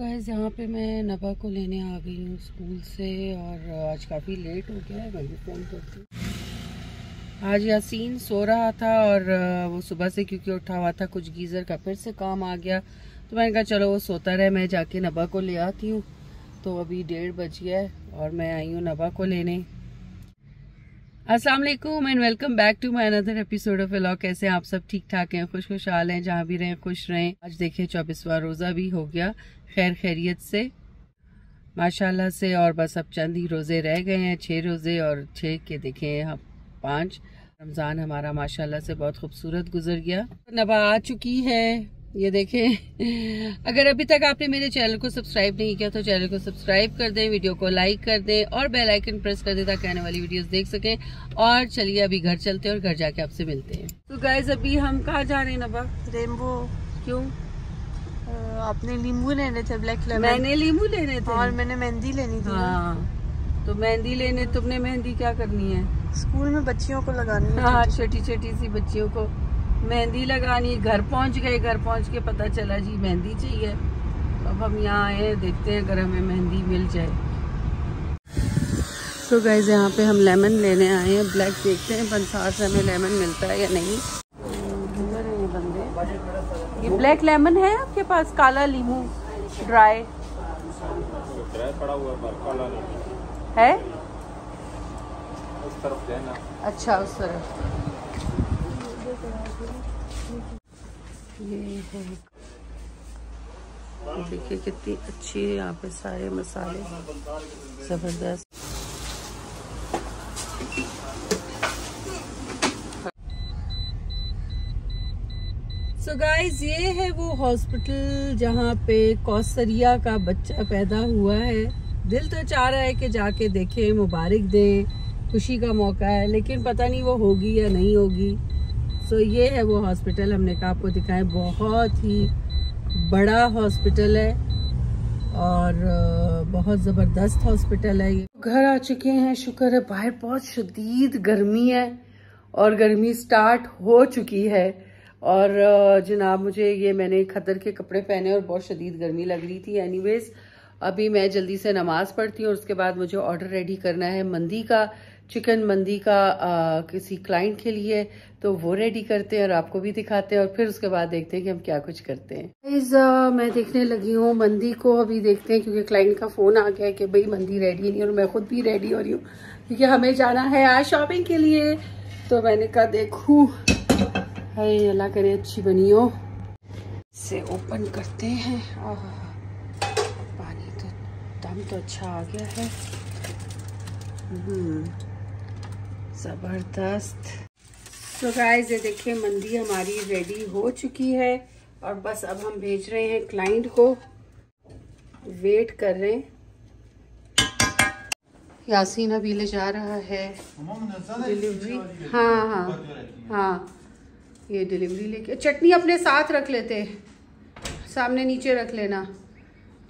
Guys यहाँ पे मैं नबा को लेने आ गई हूँ स्कूल से और आज काफ़ी लेट हो गया है, मैं भी फ़ोन करती हूँ। आज यासीन सो रहा था और वो सुबह से क्योंकि उठा हुआ था, कुछ गीज़र का फिर से काम आ गया। तो मैंने कहा, चलो, वो सोता रहे, मैं जाके नबा को ले आती हूँ। तो अभी डेढ़ बज गया है और मैं आई हूँ नबा को लेने। अस्सलाम and welcome back to my another episode of vlog कैसे आप सब? ठीक ठाक हैं खुश खुशहाल हैं, जहाँ भी रहें, खुश रहें। आज देखिए, चौबीसवा रोज़ा भी हो गया खैर खैरियत से। माशाल्लाह से और बस अब चंद ही रोज़े रह गए हैं छः रोज़े और छः के देखें हम पाँच। रमज़ान हमारा माशाल्लाह से बहुत खूबसूरत गुजर गया। नबा आ चुकी है। ये देखें। अगर अभी तक आपने मेरे चैनल को सब्सक्राइब नहीं किया तो चैनल को सब्सक्राइब कर दें वीडियो को लाइक कर दें और बेल आइकन प्रेस कर दें ताकि आने वाली वीडियोस देख सकें। और चलिए अभी घर चलते हैं और घर जाके आपसे मिलते हैं। तो गाइज़ अभी हम कहाँ जा रहे हैं नबा रेनबो। क्यों? आपने नींबू लेने थे ब्लैक लेमन मैंने लीमू लेने थे। और मैंने मेहंदी लेनी थी। हाँ। तो मेहंदी लेने तुमने मेहंदी क्या करनी है? स्कूल में बच्चियों को लगानी है। हाँ छोटी छोटी सी बच्चियों को। मेहंदी लगानी, घर पहुँच गए, घर पहुँच के पता चला जी मेहंदी चाहिए। अब हम यहाँ आए देखते हैं अगर हमें मेहंदी मिल जाए। तो गाइज़ यहाँ पे हम लेमन लेने आए हैं ब्लैक देखते हैं पंसार से हमें लेमन मिलता है या नहीं। ये बंदे? ये ब्लैक लेमन है आपके पास? काला लीमू ड्राई है? उस तरफ़ अच्छा उस तरफ़। ये है। देखिए कितनी अच्छी है यहाँ पे सारे मसाले। ज़बरदस्त। सो so गाइस ये है वो हॉस्पिटल जहाँ पे कौसरिया का बच्चा पैदा हुआ है। दिल तो चाह रहा है कि जाके देखें, मुबारक दें, खुशी का मौका है, लेकिन पता नहीं वो होगी या नहीं होगी। सो so, ये है वो हॉस्पिटल हमने कहा आपको दिखाएँ। बहुत ही बड़ा हॉस्पिटल है और बहुत ज़बरदस्त हॉस्पिटल है ये। घर आ चुके हैं शुक्र है बाहर बहुत शदीद गर्मी है और गर्मी स्टार्ट हो चुकी है। और जनाब मुझे ये मैंने खतर के कपड़े पहने और बहुत शदीद गर्मी लग रही थी। एनीवेज अभी मैं जल्दी से नमाज़ पढ़ती हूँ और उसके बाद मुझे ऑर्डर रेडी करना है मंदी का। चिकन मंदी का आ, किसी क्लाइंट के लिए तो वो रेडी करते हैं और आपको भी दिखाते हैं और फिर उसके बाद देखते हैं कि हम क्या कुछ करते हैं। इस मैं देखने लगी हूँ मंदी को अभी देखते हैं क्योंकि क्लाइंट का फ़ोन आ गया है कि भाई मंदी रेडी नहीं और मैं खुद भी रेडी हो रही हूँ। क्योंकि हमें जाना है आज शॉपिंग के लिए। तो मैंने कहा देखू। है अल्लाह करे अच्छी बनी हो। से ओपन करते हैं। पानी तो दम तो अच्छा आ गया है। ज़बरदस्त। तो गाइस ये देखिए मंदी हमारी रेडी हो चुकी है और बस अब हम भेज रहे हैं क्लाइंट को। वेट कर रहे हैं। यासीन अभी ले जा रहा है। डिलीवरी हाँ हाँ हाँ। ये डिलीवरी लेके चटनी अपने साथ रख लेते सामने नीचे रख लेना।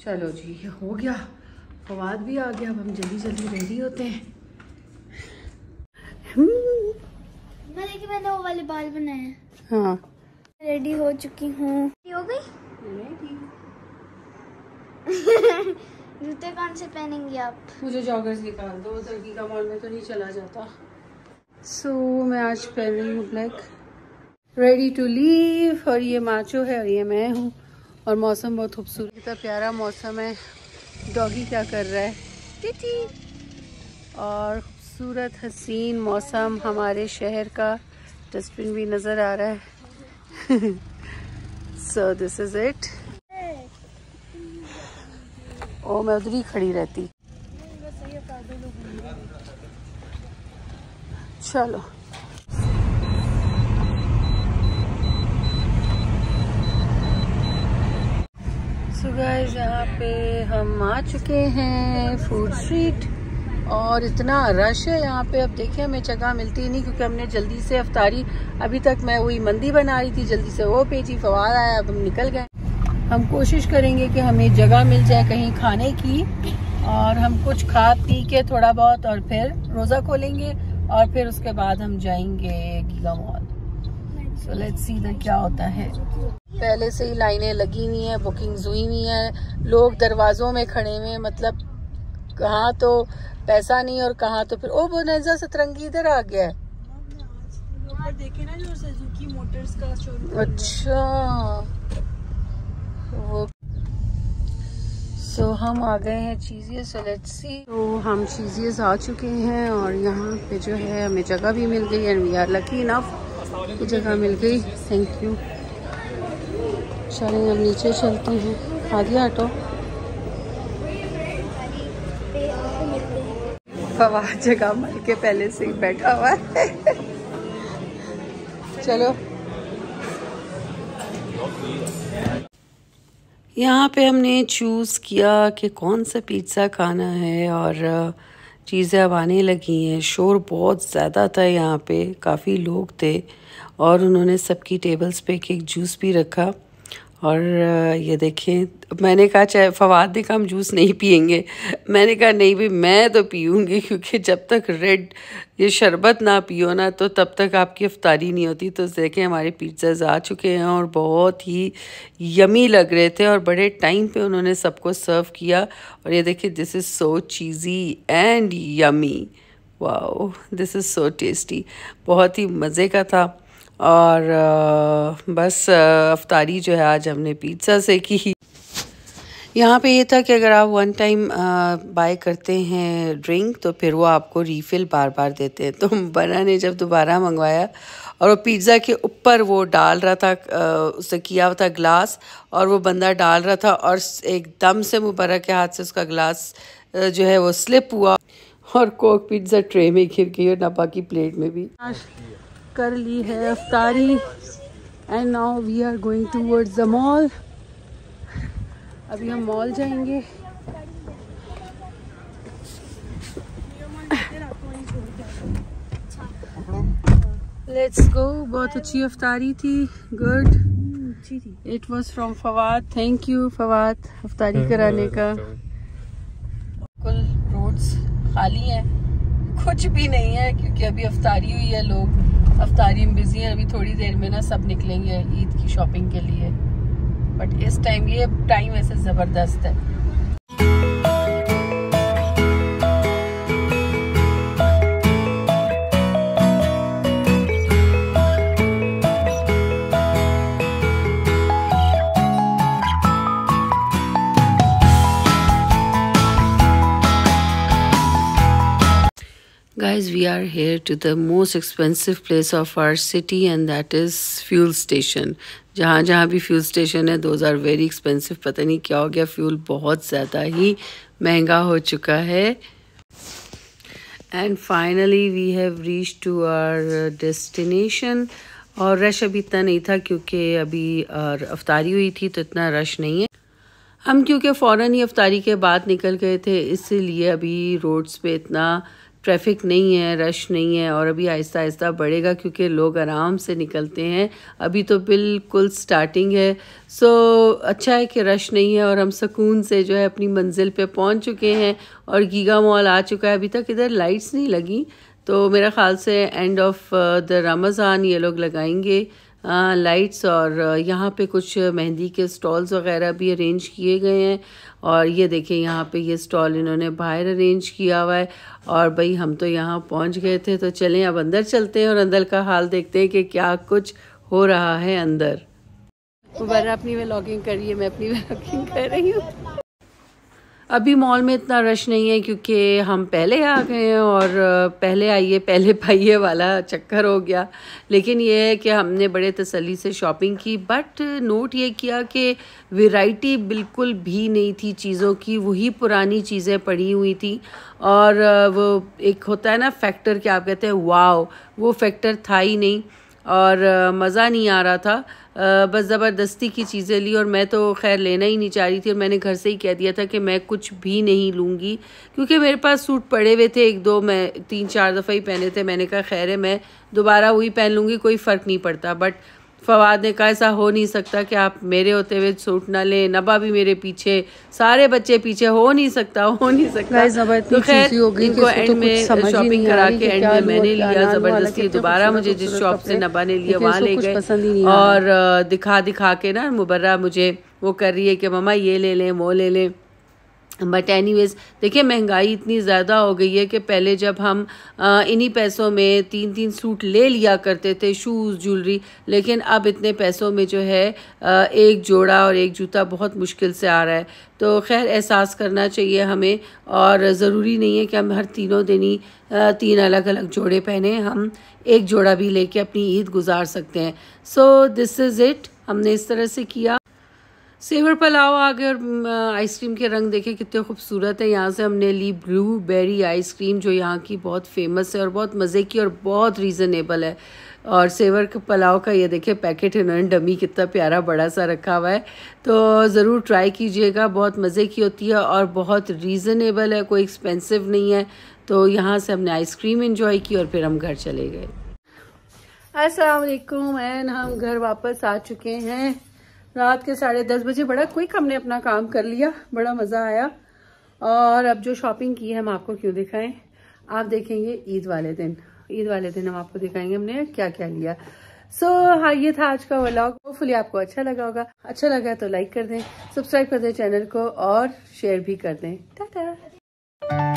चलो जी ये हो गया। फवाद भी आ गया। अब हम जल्दी जल्दी रेडी होते हैं। देखिए मैंने वो वाले बाल बनाए हाँ। रेडी हो चुकी हूँ। हो गई? जूते कौन से पहनेंगे आप? मुझे जॉगर्स निकाल दो दर्गी का मॉल में तो नहीं चला जाता। सो so, मैं आज पहन रही हूँ ब्लैक रेडी टू लीव और ये माचो है और ये मैं हूँ। और मौसम बहुत खूबसूरत इतना प्यारा मौसम है। डॉगी क्या कर रहा है? टीटी और खूबसूरत, हसीन मौसम हमारे शहर का। डस्टबिन भी नज़र आ रहा है। सो दिस इज़ इट ओ, मैं उधर ही खड़ी रहती। चलो। सो गाइस यहाँ पे हम आ चुके हैं फ़ूड स्ट्रीट और इतना रश है यहाँ पे। अब देखें हमें जगह मिलती नहीं क्योंकि हमने जल्दी से अफ्तारी, अभी तक मैं वही मंदी बना रही थी, जल्दी से वो पेजी फवाद आया, अब हम निकल गए। हम कोशिश करेंगे कि हमें जगह मिल जाए कहीं खाने की और हम कुछ खा पी के थोड़ा बहुत और फिर रोज़ा खोलेंगे और फिर उसके बाद हम जाएँगे Giga Mall. So let's see इधर क्या होता है। पहले से ही लाइनें लगी हुई हैं बुकिंग्स हुई हुई हैं। लोग दरवाज़ों में खड़े हुए मतलब कहाँ तो पैसा नहीं और कहा तो फिर ओ वो नजा सतरंगी इधर आ गया है। देखे ना जो सुजुकी मोटर्स का शोरूम अच्छा। वो सो so, हम आ गए हैं चीज़िए सो लेट्स सी तो हम चीज़िए आ चुके हैं और यहाँ पे जो है हमें जगह भी मिल गई and we are lucky enough जगह मिल गई। थैंक यू चलें अब नीचे चलते हैं। खा दिया फवाद जगह मर के पहले से ही बैठा हुआ है। चलो। यहाँ पे हमने चूज़ किया कि कौन सा पिज़्ज़ा खाना है और चीज़ें अब आने लगी हैं। शोर बहुत ज़्यादा था यहाँ पे, काफ़ी लोग थे और उन्होंने सबकी टेबल्स पे एक एक जूस भी रखा। और ये देखें मैंने कहा, चाहे फवाद ने कहा हम जूस नहीं पियेंगे। मैंने कहा, नहीं भाई, मैं तो पीऊँगी, क्योंकि जब तक रेड, ये शरबत ना पियो ना तो तब तक आपकी अफ्तारी नहीं होती। तो देखें, हमारे पिज़्ज़ाज आ चुके हैं और बहुत ही यमी लग रहे थे और बड़े टाइम पे उन्होंने सबको सर्व किया। और ये देखिए, this is so cheesy and yummy. Wow, this is so tasty. बहुत ही मज़े का था। और आ, बस अफ्तारी जो है आज हमने पिज़्ज़ा से की। यहाँ पे ये था कि अगर आप वन टाइम बाय करते हैं ड्रिंक तो फिर वो आपको रीफ़िल बार बार देते हैं। तो बना ने जब दोबारा मंगवाया और वो पिज़्ज़ा के ऊपर वो डाल रहा था उससे किया हुआ था ग्लास और वो बंदा डाल रहा था और एकदम से मुबरक के हाथ से उसका ग्लास जो है वो स्लिप हुआ और कोक पिज़्ज़ा ट्रे में गिर गई और नपा की प्लेट में भी। कर ली है अफ्तारी and now we are going towards the mall अभी हम मॉल जाएँगे। लेट्स गो बहुत अच्छी अफ्तारी थी। Good it was from Fawad thank you Fawad अफ्तारी कराने का। कुल रोड्स खाली हैं। कुछ भी नहीं है क्योंकि अभी अफ्तारी हुई है लोग अफ्तारी में बिज़ी हैं, अभी थोड़ी देर में ना सब निकलेंगे ईद की शॉपिंग के लिए। बट इस टाइम ये टाइम ऐसे ज़बरदस्त है। Guys, we are here to the most expensive place of our city and that is fuel station. जहाँ जहाँ भी फ्यूल स्टेशन है दोज आर वेरी एक्सपेंसिव पता नहीं क्या हो गया फ्यूल बहुत ज़्यादा ही महँगा हो चुका है। And finally we have reach to our destination और रश अभी इतना नहीं था क्योंकि अभी अफ्तारी हुई थी तो इतना रश नहीं है। हम क्योंकि फ़ौर ही अफ्तारी के बाद निकल गए थे, इसीलिए अभी रोड्स पे इतना ट्रैफ़िक नहीं है, रश नहीं है और अभी आहिस्ता आहिस्ता बढ़ेगा क्योंकि लोग आराम से निकलते हैं। अभी तो बिल्कुल स्टार्टिंग है। सो अच्छा है कि रश नहीं है और हम सुकून से जो है अपनी मंजिल पे पहुँच चुके हैं और गीगा मॉल आ चुका है। अभी तक इधर लाइट्स नहीं लगी। तो मेरा ख्याल से एंड ऑफ़ द रमज़ान ये लोग लगाएँगे। लाइट्स और यहाँ पे कुछ मेहंदी के स्टॉल्स वगैरह भी अरेंज किए गए हैं। और ये देखें यहाँ पे ये स्टॉल इन्होंने बाहर अरेंज किया हुआ है। और भाई, हम तो यहाँ पहुँच गए थे तो चलें अब अंदर चलते हैं और अंदर का हाल देखते हैं कि क्या कुछ हो रहा है अंदर। मुबर्रा अपनी व्लॉगिंग करिए, मैं अपनी व्लॉगिंग कर रही हूँ। अभी मॉल में इतना रश नहीं है क्योंकि हम पहले आ गए हैं और पहले आइए, पहले पाइए वाला चक्कर हो गया। लेकिन ये है कि हमने बड़े तसल्ली से शॉपिंग की बट नोट ये किया कि वैरायटी बिल्कुल भी नहीं थी चीज़ों की, वही पुरानी चीज़ें पड़ी हुई थी। और वो एक होता है ना फैक्टर कि आप कहते हैं वाव वो फैक्टर था ही नहीं। और मज़ा नहीं आ रहा था। बस ज़बरदस्ती की चीज़ें ली और मैं तो खैर लेना ही नहीं चाह रही थी और मैंने घर से ही कह दिया था कि मैं कुछ भी नहीं लूँगी, क्योंकि मेरे पास सूट पड़े हुए थे, एक दो मैं, तीन चार दफ़ा ही पहने थे, मैंने कहा, खैर है, मैं दोबारा वही पहन लूँगी, कोई फ़र्क नहीं पड़ता। बट फवाद ने कहा ऐसा हो नहीं सकता कि आप मेरे होते हुए सूट ना लें नबा भी मेरे पीछे सारे बच्चे पीछे हो नहीं सकता हो नहीं सकता। तो खैर इनको एंड तो में शॉपिंग करा के एंड में मैंने लिया ज़बरदस्ती दोबारा मुझे जिस शॉप से नबा ने लिया वहाँ ले गए। और दिखा दिखा के ना मुबर्रा मुझे वो कर रही है कि मम्मा ये ले लें वो ले लें। बट एनीवेज देखिए महँगाई इतनी ज़्यादा हो गई है कि पहले जब हम इन्हीं पैसों में तीन तीन सूट ले लिया करते थे शूज़ ज्वेलरी लेकिन अब इतने पैसों में जो है अ, एक जोड़ा और एक जूता बहुत मुश्किल से आ रहा है। तो खैर एहसास करना चाहिए हमें और ज़रूरी नहीं है कि हम हर तीनों दिन ही तीन अलग अलग जोड़े पहने हम एक जोड़ा भी लेके अपनी ईद गुजार सकते हैं। सो दिस इज़ इट हमने इस तरह से किया। सेवर पुलाव आ गए और आइसक्रीम के रंग देखे, कितने खूबसूरत है। यहाँ से हमने ली ब्लू बेरी आइसक्रीम, जो यहाँ की बहुत फ़ेमस है और बहुत मज़े की और बहुत रीज़नेबल है। और सेवर के पुलाव का ये देखिए पैकेट इन्होंने डमी कितना प्यारा बड़ा सा रखा हुआ है। तो ज़रूर ट्राई कीजिएगा, बहुत मज़े की होती है और बहुत रीज़नेबल है, कोई एक्सपेंसिव नहीं है। तो यहाँ से हमने आइसक्रीम इन्जॉय की और फिर हम घर चले गए। असलकुम एंड हम घर वापस आ चुके हैं। रात के साढ़े दस बजे बड़ा क्विक हमने अपना काम कर लिया बड़ा मज़ा आया। और अब जो शॉपिंग की है हम आपको क्यों दिखाएँ? आप देखेंगे ईद वाले दिन। ईद वाले दिन हम आपको दिखाएँगे हमने क्या क्या लिया। सो so, हाँ ये था आज का व्लॉग होपफुली आपको अच्छा लगा होगा। अच्छा लगा तो लाइक कर दें सब्सक्राइब कर दें चैनल को और शेयर भी कर दें। टाटा